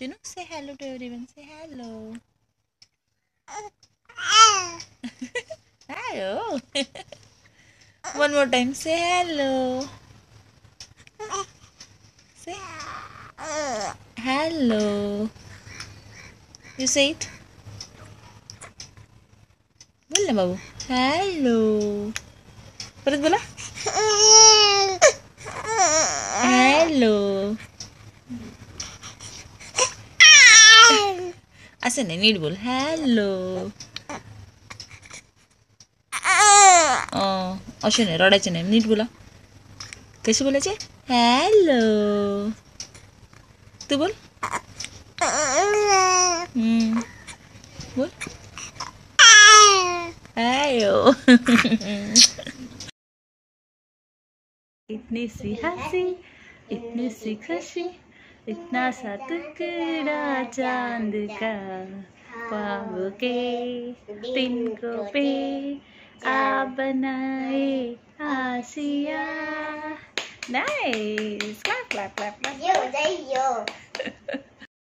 Chunu, say hello to everyone. Say hello. hello. One more time. Say hello. Say hello. You say it. बोल ना बाबू hello परत बोला hello असं नाही NEET बोल हॅलो असे नाही रडायचे नाही नीट बोला कसे बोलायचे हॅलो तू बोल हम्म. बोल हॅलो इतनी सी हंसी इतनी सी खुशी इतना सा टुकड़ा चाँद का ख्वाब के तिनको पे आप बनाए आसिया nice clap clap clap clap yo.